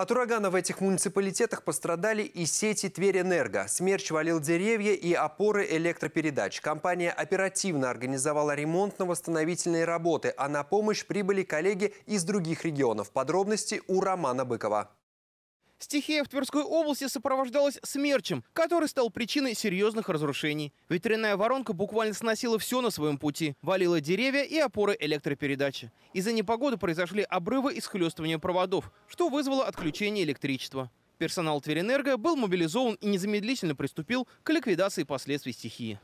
От урагана в этих муниципалитетах пострадали и сети Тверенерго. Смерч валил деревья и опоры электропередач. Компания оперативно организовала ремонтно-восстановительные работы, а на помощь прибыли коллеги из других регионов. Подробности у Романа Быкова. Стихия в Тверской области сопровождалась смерчем, который стал причиной серьезных разрушений. Ветряная воронка буквально сносила все на своем пути. Валила деревья и опоры электропередачи. Из-за непогоды произошли обрывы и схлестывания проводов, что вызвало отключение электричества. Персонал Тверенерго был мобилизован и незамедлительно приступил к ликвидации последствий стихии.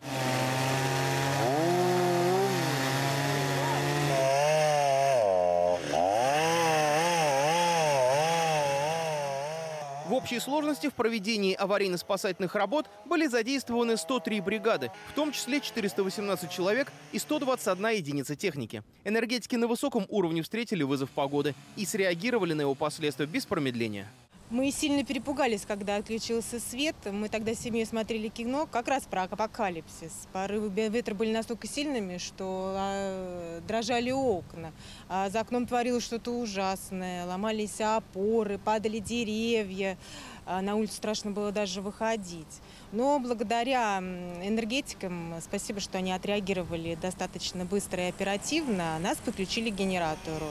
Общей сложности в проведении аварийно-спасательных работ были задействованы 103 бригады, в том числе 418 человек и 121 единица техники. Энергетики на высоком уровне встретили вызов погоды и среагировали на его последствия без промедления. Мы сильно перепугались, когда отключился свет. Мы тогда с семьей смотрели кино как раз про апокалипсис. Порывы ветра были настолько сильными, что а, дрожали окна. А за окном творилось что-то ужасное. Ломались опоры, падали деревья. А на улицу страшно было даже выходить. Но благодаря энергетикам, спасибо, что они отреагировали достаточно быстро и оперативно, нас подключили к генератору.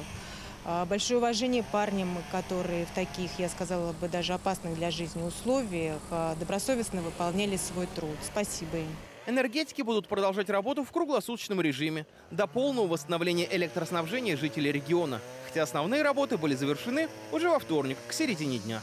А, большое уважение парням, которые в таких, я сказала бы, даже опасных для жизни условиях добросовестно выполняли свой труд. Спасибо им. Энергетики будут продолжать работу в круглосуточном режиме до полного восстановления электроснабжения жителей региона. Хотя основные работы были завершены уже во вторник, к середине дня.